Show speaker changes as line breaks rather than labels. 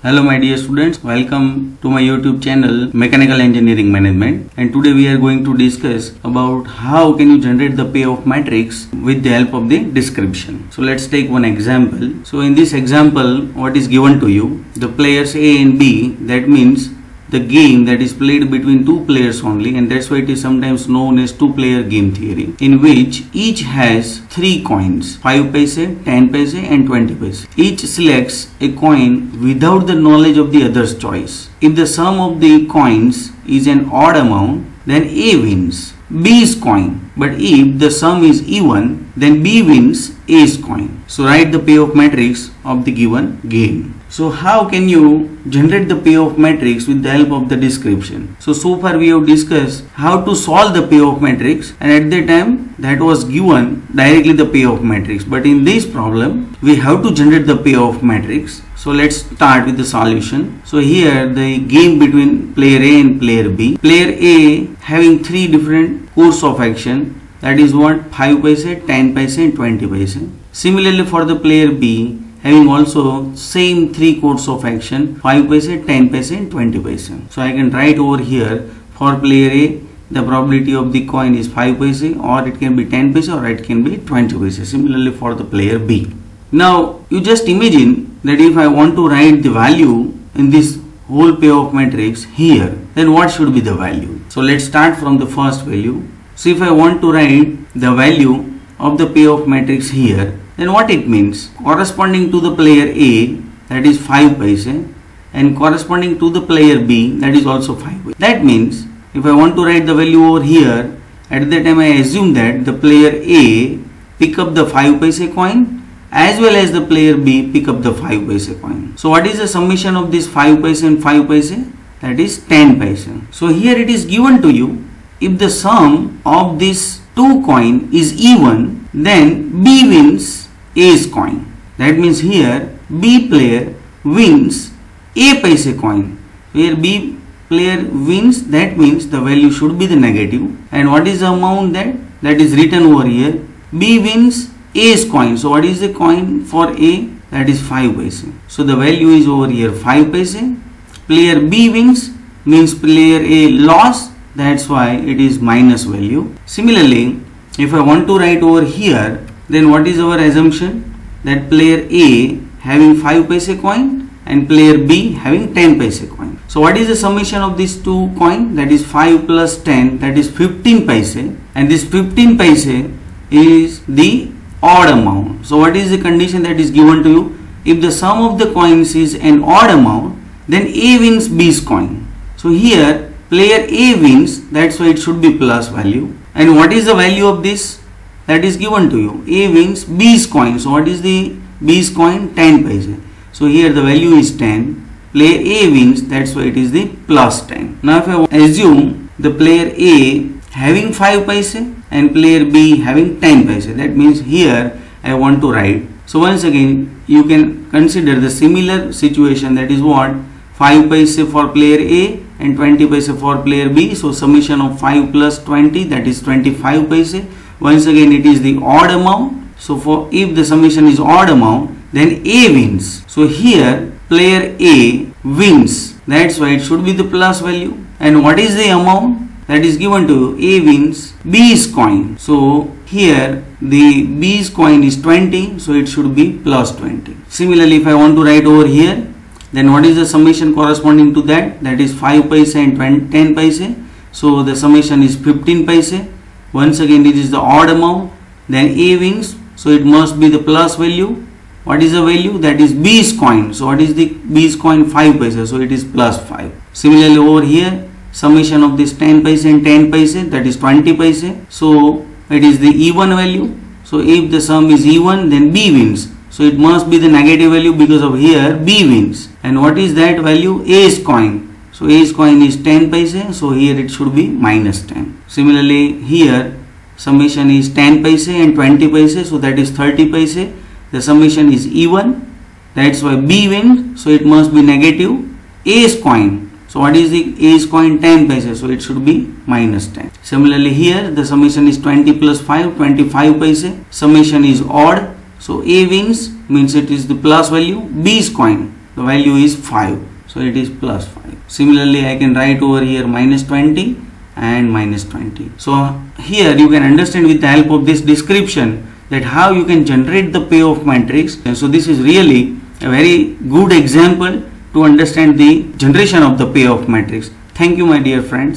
Hello my dear students, welcome to my YouTube channel Mechanical Engineering Management and today we are going to discuss about how can you generate the payoff matrix with the help of the description. So let's take one example. So in this example what is given to you, the players A and B that means the game that is played between two players only and that's why it is sometimes known as two player game theory in which each has three coins 5 paise 10 paise and 20 paise. Each selects a coin without the knowledge of the other's choice. If the sum of the coins is an odd amount then a wins. B's coin. But if the sum is even then b wins a's coin so write the payoff matrix of the given game so how can you generate the payoff matrix with the help of the description? So, so far we have discussed how to solve the payoff matrix and at that time that was given directly the payoff matrix. But in this problem, we have to generate the payoff matrix. So let's start with the solution. So here the game between player A and player B. Player A having three different course of action that is what 5 paise, 10 paise and 20 paise. Similarly for the player B having also same three course of action 5 paise 10 paise and 20 paise. So i can write over here for player a the probability of the coin is 5 paise or it can be 10 paise or it can be 20 paise. Similarly for the player b. Now you just imagine that if i want to write the value in this whole payoff matrix here then what should be the value? So let's start from the first value so if i want to write the value of the payoff matrix here then what it means corresponding to the player A that is 5 paise and corresponding to the player B that is also 5 paise. That means if I want to write the value over here at that time I assume that the player A pick up the 5 paise coin as well as the player B pick up the 5 paise coin. So what is the summation of this 5 paise and 5 paise? That is 10 paise. So here it is given to you if the sum of this two coin is even then B wins A's coin. That means here B player wins A paise coin. Where B player wins that means the value should be the negative and what is the amount that that is written over here B wins A's coin. So what is the coin for A? That is 5 paise. So the value is over here 5 paise. Player B wins means player A loss that's why it is minus value. Similarly if I want to write over here then what is our assumption that player A having 5 paise coin and player B having 10 paise coin. So what is the summation of these two coin that is 5 plus 10 that is 15 paise and this 15 paise is the odd amount. So what is the condition that is given to you? If the sum of the coins is an odd amount then A wins B's coin. So here player A wins that's why it should be plus value and what is the value of this that is given to you. A wins B's coin. So what is the B's coin? 10 paise. So here the value is 10. Player A wins. That's why it is the plus 10. Now if I assume the player A having 5 paise and player B having 10 paise. That means here I want to write. So once again you can consider the similar situation that is what 5 paise for player A and 20 paise for player B. So summation of 5 plus 20 that is 25 paise. Once again it is the odd amount. So for if the summation is odd amount then a wins. So here player a wins. That's why it should be the plus value. And what is the amount that is given to a wins? B's coin. So here the b's coin is 20 so it should be plus 20 similarly if i want to write over here then what is the summation corresponding to that? That is 5 paise and 20, 10 paise. So the summation is 15 paise. Once again it is the odd amount. Then A wins so it must be the plus value. What is the value? That is B's coin. So what is the B's coin? 5 paise. So it is plus 5 similarly over here summation of this 10 paise and 10 paise that is 20 paise. So it is the even value. So if the sum is even then B wins so it must be the negative value because of here B wins and what is that value A's coin so A's coin is 10 paise. So here it should be minus 10. Similarly here summation is 10 paise and 20 paise. So that is 30 paise. The summation is even. That's why B wins. So it must be negative. A's coin. So what is the A's coin 10 paise. So it should be minus 10. Similarly here the summation is 20 plus 5 25 paise. Summation is odd. So A wins means it is the plus value. B's coin. The value is 5 so it is plus 5 similarly I can write over here minus 20 and minus 20 so here you can understand with the help of this description that how you can generate the payoff matrix. And so this is really a very good example to understand the generation of the payoff matrix. Thank you my dear friends